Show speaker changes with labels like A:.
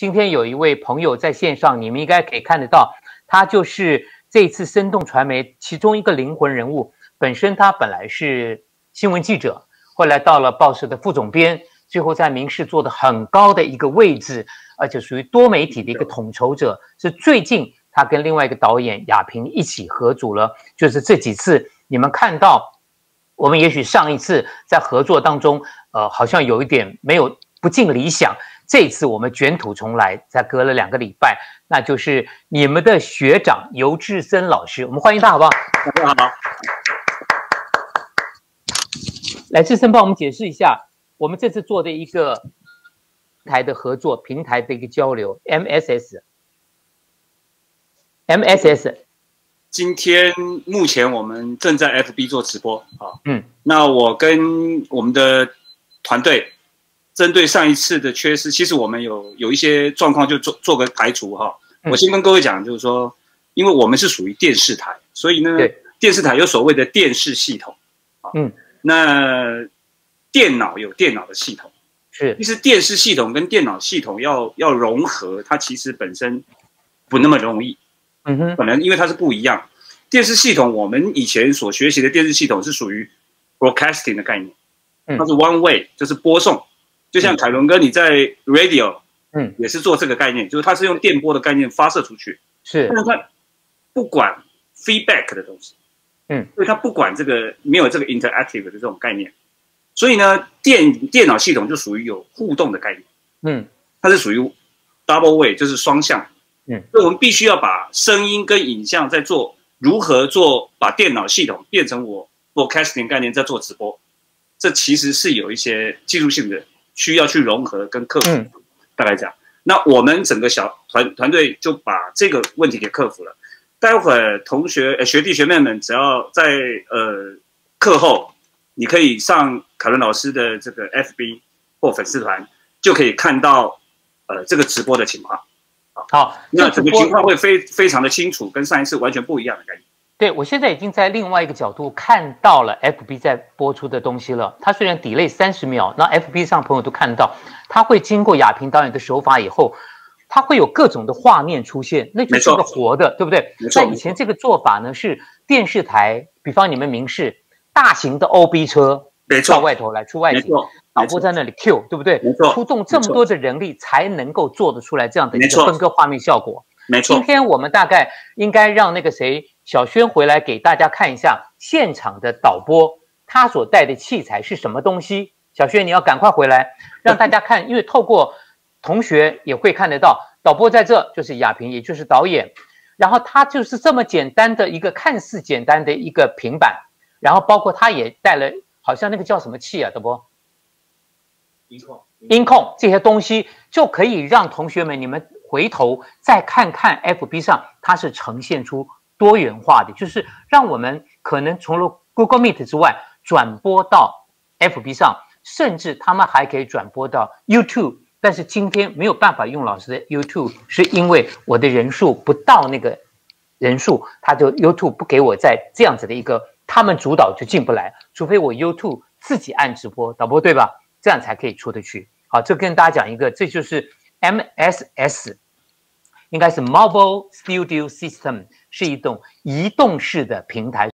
A: 今天有一位朋友在线上，你们应该可以看得到，他就是这次生动传媒其中一个灵魂人物。本身他本来是新闻记者，后来到了报社的副总编，最后在民视做的很高的一个位置，而且属于多媒体的一个统筹者。是最近他跟另外一个导演亚平一起合组了，就是这几次你们看到，我们也许上一次在合作当中，呃，好像有一点没有不尽理想。这次我们卷土重来，才隔了两个礼拜，那就是你们的学长尤志森老师，我们欢迎他，好不好？
B: 大家好。
A: 来，志森帮我们解释一下，我们这次做的一个台的合作平台的一个交流，MSS，MSS。
B: 今天目前我们正在 FB 做直播啊，嗯，那我跟我们的团队针对上一次的缺失，其实我们有有一些状况就做做个排除哈。我先跟各位讲，就是说，因为我们是属于电视台，所以呢，电视台有所谓的电视系统啊，嗯。那电脑有电脑的系统，
A: 是
B: 其实电视系统跟电脑系统要要融合，它其实本身不那么容易。嗯哼，可能因为它是不一样。电视系统我们以前所学习的电视系统是属于 broadcasting 的概念，它是 one way，就是播送。就像凯伦哥你在 radio，嗯，也是做这个概念，就是它是用电波的概念发射出去。
A: 是，
B: 但是它不管 feedback 的东西。嗯，所以它不管这个没有这个 interactive 的这种概念，所以呢，电电脑系统就属于有互动的概念。嗯，它是属于 double way，就是双向。嗯，所以我们必须要把声音跟影像在做如何做，把电脑系统变成我 broadcasting 概念在做直播，这其实是有一些技术性的需要去融合跟克服。大概讲，那我们整个小团团队就把这个问题给克服了。待会儿同学、呃学弟学妹们，只要在呃课后，你可以上凯伦老师的这个 FB 或粉丝团，就可以看到呃这个直播的情况。
A: 好，
B: 那整个情况会非非常的清楚，跟上一次完全不一样的感觉。
A: 对我现在已经在另外一个角度看到了 FB 在播出的东西了。它虽然 delay 三十秒，那 FB 上朋友都看到，它会经过亚平导演的手法以后。它会有各种的画面出现，那就是个活的，对不对？在以前这个做法呢，是电视台，比方你们明视大型的 OB 车，到外头来出外景，导播在那里 Q，对不对？
B: 没错，
A: 出动这么多的人力才能够做得出来这样的一个分割画面效果。
B: 没错，
A: 今天我们大概应该让那个谁小轩回来给大家看一下现场的导播他所带的器材是什么东西。小轩，你要赶快回来让大家看，因为透过。同学也会看得到，导播在这就是亚平，也就是导演，然后他就是这么简单的一个看似简单的一个平板，然后包括他也带了，好像那个叫什么器啊，导播？
B: 音控，
A: 音控这些东西就可以让同学们你们回头再看看 FB 上，它是呈现出多元化的，就是让我们可能除了 Google Meet 之外，转播到 FB 上，甚至他们还可以转播到 YouTube。但是今天没有办法用老师的 YouTube，是因为我的人数不到那个人数，他就 YouTube 不给我在这样子的一个，他们主导就进不来，除非我 YouTube 自己按直播导播对吧？这样才可以出得去。好，这跟大家讲一个，这就是 MSS，应该是 Mobile Studio System，是一种移动式的平台。